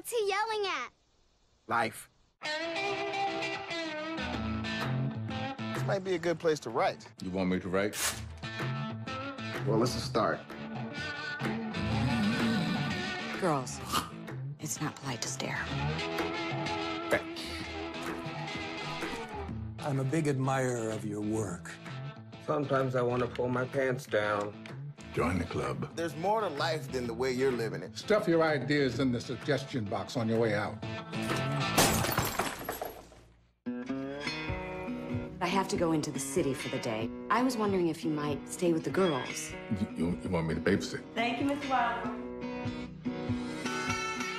What's he yelling at? Life. This might be a good place to write. You want me to write? Well, let's just start. Girls, it's not polite to stare. Fetch. I'm a big admirer of your work. Sometimes I want to pull my pants down. Join the club. There's more to life than the way you're living it. Stuff your ideas in the suggestion box on your way out. I have to go into the city for the day. I was wondering if you might stay with the girls. You, you, you want me to babysit? Thank you, Mr. Wilder.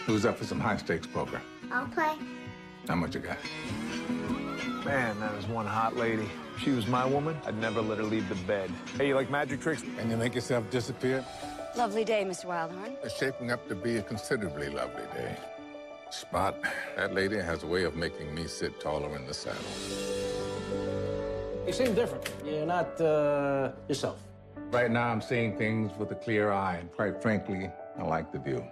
Who's up for some high stakes poker? I'll play. How much you got? Man, that was one hot lady. If she was my woman, I'd never let her leave the bed. Hey, you like magic tricks? And you make yourself disappear? Lovely day, Mr. Wildhorn. It's shaping up to be a considerably lovely day. Spot, that lady has a way of making me sit taller in the saddle. You seem different. You're not uh, yourself. Right now, I'm seeing things with a clear eye, and quite frankly, I like the view.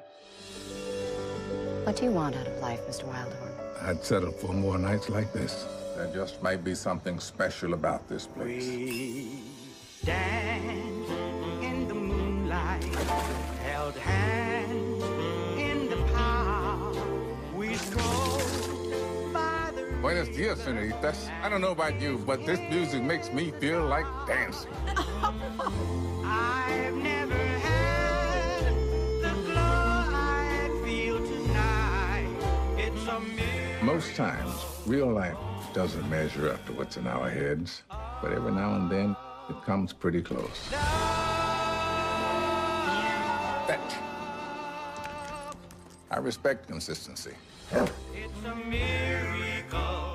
What do you want out of life, Mr. Wildhorn? I'd settle for more nights like this. There just might be something special about this place. We danced in the moonlight, held hands in the park. We strolled by the Buenos dias, senoritas. I don't know about you, but this music makes me feel like dancing. Most times, real life doesn't measure up to what's in our heads, but every now and then, it comes pretty close. Fetch. I respect consistency. It's a miracle.